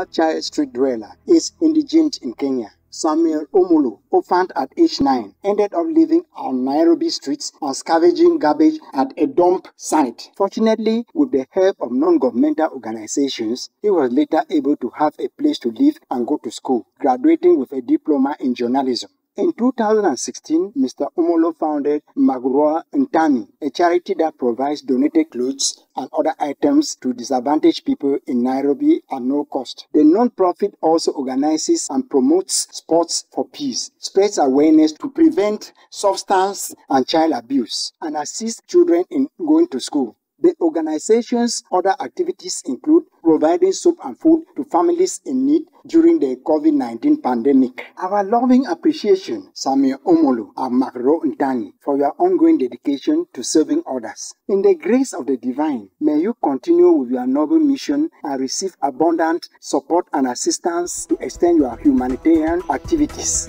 professional child street dweller, is indigent in Kenya. Samuel Omolo, orphaned at age 9, ended up living on Nairobi streets and scavenging garbage at a dump site. Fortunately, with the help of non-governmental organizations, he was later able to have a place to live and go to school, graduating with a diploma in journalism. In 2016, Mr. Omolo founded Magro Ntani, a charity that provides donated clothes and other items to disadvantaged people in Nairobi at no cost. The non-profit also organizes and promotes sports for peace, spreads awareness to prevent substance and child abuse, and assists children in going to school. The organization's other activities include providing soap and food to families in need during the COVID-19 pandemic. Our loving appreciation, Samuel Omolo and Makro Ntani, for your ongoing dedication to serving others. In the grace of the divine, may you continue with your noble mission and receive abundant support and assistance to extend your humanitarian activities.